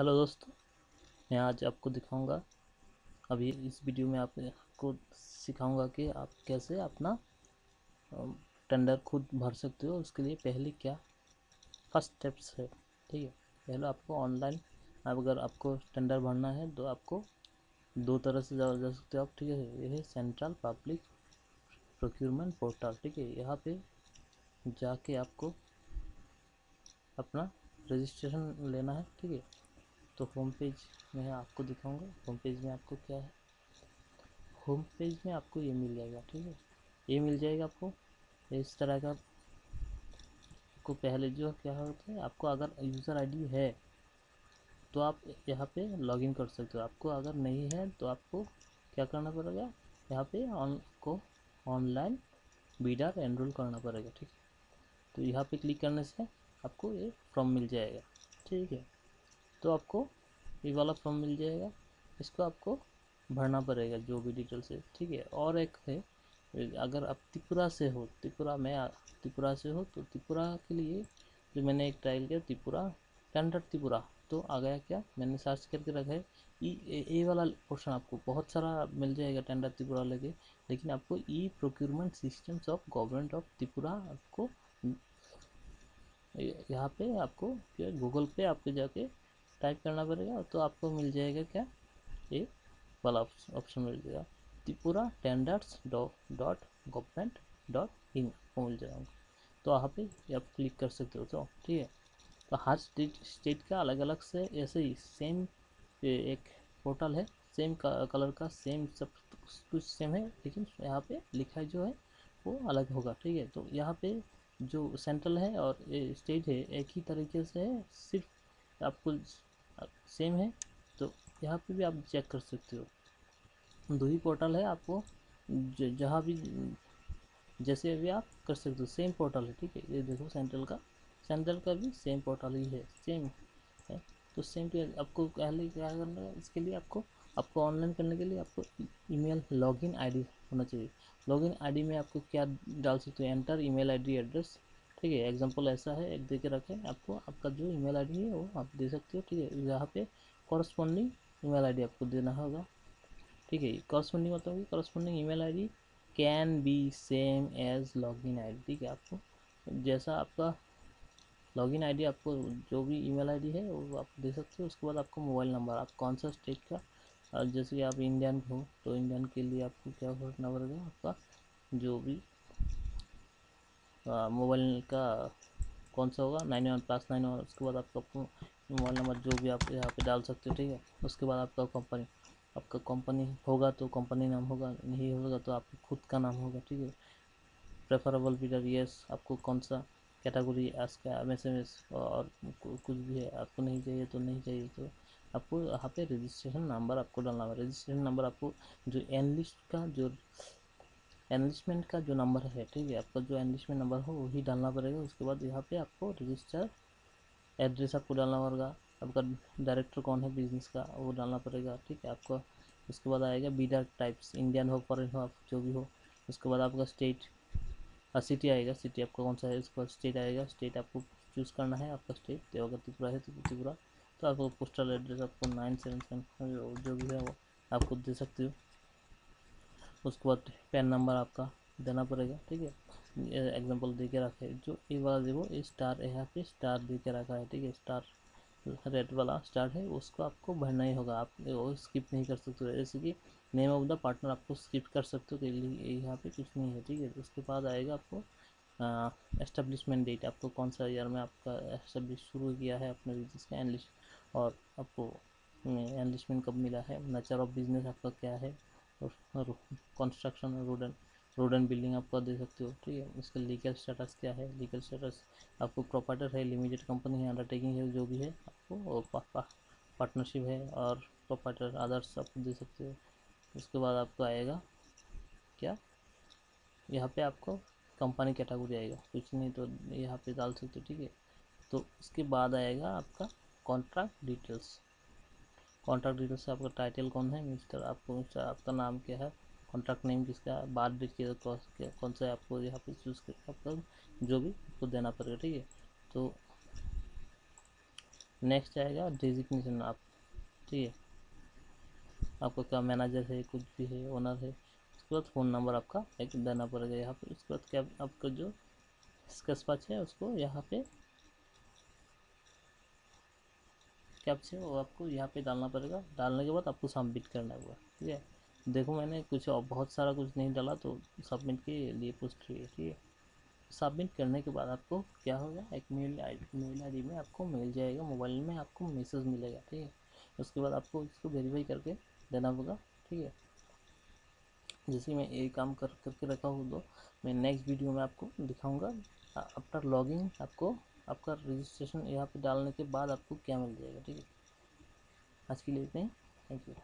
Hello दोस्तों मैं आज आपको दिखाऊँगा अभी इस वीडियो में आपको सिखाऊँगा कि आप कैसे अपना टेंडर खुद भर सकते हो उसके लिए पहले क्या फ़र्स्ट स्टेप्स है ठीक है? पहले आपको ऑनलाइन अगर आपको टेंडर भरना है तो आपको दो तरह से जा, जा सकते हो आप ठीक है? यह है सेंट्रल पब्लिक प्रोक्यूरमेंट पोर्टल ठीक है? यहाँ पे जाके आपको अपना रजिस्ट्रेशन लेना है ठीक है? तो होम पेज में आपको दिखाऊँगा। होम पेज में आपको क्या है? होम पेज में आपको ये मिल जाएगा, ठीक है? ये मिल जाएगा आपको। इस तरह का आपको पहले जो क्या होता है, आपको अगर यूज़र आईडी है तो आप यहाँ पे लॉगिन कर सकते हो। आपको अगर नहीं है तो आपको क्या करना पड़ेगा? यहाँ पे ऑन को ऑनलाइन बीडर एनरोल करना पड़ेगा, ठीक है? तो यहाँ पे क्लिक करने से आपको ये फॉर्म मिल जाएगा, ठीक है? तो आपको ये वाला फॉर्म मिल जाएगा। इसको आपको भरना पड़ेगा जो भी डिटेल्स है। ठीक है, और एक है, अगर आप त्रिपुरा से हो, त्रिपुरा में त्रिपुरा से हो तो त्रिपुरा के लिए जो मैंने एक ट्रायल किया, त्रिपुरा टेंडर त्रिपुरा तो आ गया क्या? मैंने सर्च करके रखा है। ई, ए वाला पोर्शन आपको बहुत सारा मिल जाएगा टेंडर त्रिपुरा लेके। लेकिन आपको E procurement systems of government of Tripura आपको, यहाँ पे आपको गूगल पे आपके जाके टाइप करना पड़ेगा तो आपको मिल जाएगा क्या? ये वाला ऑप्शन मिल जाएगा। Tripura tenders dot government dot in आपको मिल जाएगा तो वहाँ पे आप क्लिक कर सकते हो तो ठीक है? तो हर स्टेट स्टेट का अलग अलग से ऐसे ही सेम एक पोर्टल है। सेम कलर का सेम सब कुछ सेम है, लेकिन यहाँ पे लिखा जो है वो अलग होगा, ठीक है? तो यहाँ पे जो सेंट्रल है और स्टेट है, एक ही तरीके से है, सिर्फ़ आपको सेम है। तो यहाँ पे भी आप चेक कर सकते हो। दो ही पोर्टल है आपको। जहाँ भी, जैसे भी आप कर सकते हो, सेम पोर्टल है, ठीक है। ये देखो सेंट्रल का। सेंट्रल का भी सेम पोर्टल ही है, सेम है। तो सेम टू आपको पहले क्या करना है, इसके लिए आपको आपको ऑनलाइन करने के लिए आपको ईमेल लॉगिन आईडी होना चाहिए। लॉगिन आईडी में आपको क्या डाल सकते हो? Enter email ID address. ठीक है एग्जांपल ऐसा है, एक दे के रखें आपको, आपका जो ईमेल आईडी है वो आप दे सकते हो, ठीक है यहाँ पे कॉरस्पॉन्डिंग ईमेल आईडी आपको देना होगा, ठीक है कॉरस्पॉन्डिंग मतलब कि corresponding email ID can be same as login ID ठीक है, आपको जैसा आपका लॉगिन आईडी आपको जो भी ईमेल आईडी है, वो आप दे सकते हो, उसके बाद आपको मोबाइल नंबर आप कौन सा स्टेट का, और जैसे कि आप इंडियन हो तो इंडियन के लिए आपको क्या करना पड़ेगा आपका जो भी मोबाइल का कौन सा होगा? Nine one plus nine one उसके बाद आपका मोबाइल नंबर जो भी आप यहाँ पे डाल सकते हो, ठीक है? उसके बाद आपका कंपनी आपका कंपनी होगा तो कंपनी नाम होगा, नहीं होगा तो आपका खुद का नाम होगा, ठीक है? प्रेफरेबल बिडर यस आपको कौन सा कैटेगरी एस का एम एस एम एस और कुछ भी है, आपको नहीं चाहिए तो नहीं चाहिए तो आपको यहाँ पे रजिस्ट्रेशन नंबर आपको डालना होगा। रजिस्ट्रेशन नंबर आपको जो एनलिस्ट का जो एनलिस्टमेंट का जो नंबर है, ठीक है? आपका जो एनलिस्टमेंट नंबर हो, वही डालना पड़ेगा। उसके बाद यहाँ पे आपको रजिस्टर एड्रेस आपको डालना पड़ेगा। आपका डायरेक्टर कौन है बिज़नेस का, वो डालना पड़ेगा, ठीक है? आपका उसके बाद आएगा बीडर टाइप्स इंडियन हो फॉरन हो, आप जो भी हो। उसके बाद आपका स्टेट सिटी आएगा। सिटी आपका कौन सा है? उसके बाद स्टेट आएगा। स्टेट आपको चूज़ करना है आपका स्टेट अगर त्रिपुरा है तो त्रिपुरा। तो आपको पोस्टल एड्रेस आपको नाइन सेवन सेवन जो भी है वो आपको दे सकते हो। उसके बाद पैन नंबर आपका देना पड़ेगा, ठीक है? एग्जांपल दे के रखा। जो ये वाला देखो स्टार यहाँ पे स्टार दे के रखा है, ठीक है? स्टार रेड वाला स्टार है, उसको आपको भरना ही होगा। आप वो स्किप नहीं कर सकते जैसे कि नेम ऑफ़ द पार्टनर आपको स्किप कर सकते हो यहाँ पे कुछ नहीं है, ठीक है? उसके बाद आएगा आपको एस्टेब्लिशमेंट डेट आपको कौन सा ईयर में आपका एस्टेब्लिश शुरू किया है अपने बिज़नेस का एनलिस्ट और आपको एनलिस्टमेंट कब मिला है? नेचर ऑफ़ बिज़नेस आपका क्या है? Construction road and road and building आपको दे सकते हो, ठीक है? इसका लीगल स्टेटस क्या है? लीगल स्टेटस आपको प्रॉपर्टर है लिमिटेड कंपनी है अंडरटेकिंग है, जो भी है, आपको और पार्टनरशिप है और प्रॉपर्टर अदर्स आप दे सकते हो। उसके बाद आपको आएगा, क्या? यहाँ पे आपको कंपनी कैटेगरी आएगा, कुछ नहीं तो यहाँ पे डाल सकते हो, ठीक है? तो उसके बाद आएगा आपका कॉन्ट्रैक्ट डिटेल्स कॉन्ट्रैक्ट डिटेल्स आपका टाइटल कौन है मिस्टर आपको आपका नाम क्या है? कॉन्ट्रैक्ट नेम किसका है? बात डेट के कौन सा आपको यहाँ पे चूज़ कर, आपका जो भी आपको देना पड़ेगा, ठीक है? तो नेक्स्ट आएगा डिजिग्नेशन आप, ठीक है? आपका क्या मैनेजर है, कुछ भी है ओनर है, उसके बाद फ़ोन नंबर आपका एक देना पड़ेगा यहाँ पे, उसके बाद क्या, आपका जो स्केच पाच है, उसको यहाँ पे कैप्च वो आपको यहाँ पे डालना पड़ेगा? डालने के बाद आपको सबमिट करना होगा, ठीक है? देखो मैंने कुछ बहुत सारा कुछ नहीं डाला तो सबमिट के लिए पोस्ट रही है ठीक है सबमिट करने के बाद आपको क्या होगा? एक मेल आईडी मेल आईडी में आपको मिल जाएगा मोबाइल में आपको मैसेज मिलेगा, ठीक है? उसके बाद आपको इसको वेरीफाई करके देना होगा, ठीक है? जैसे मैं ये काम कर, करके रखा हूँ तो मैं नेक्स्ट वीडियो में आपको दिखाऊँगा आफ्टर लॉगिंग आपको आपका रजिस्ट्रेशन यहाँ पे डालने के बाद आपको क्या मिल जाएगा, ठीक है? आज के लिए इतना ही। Thank you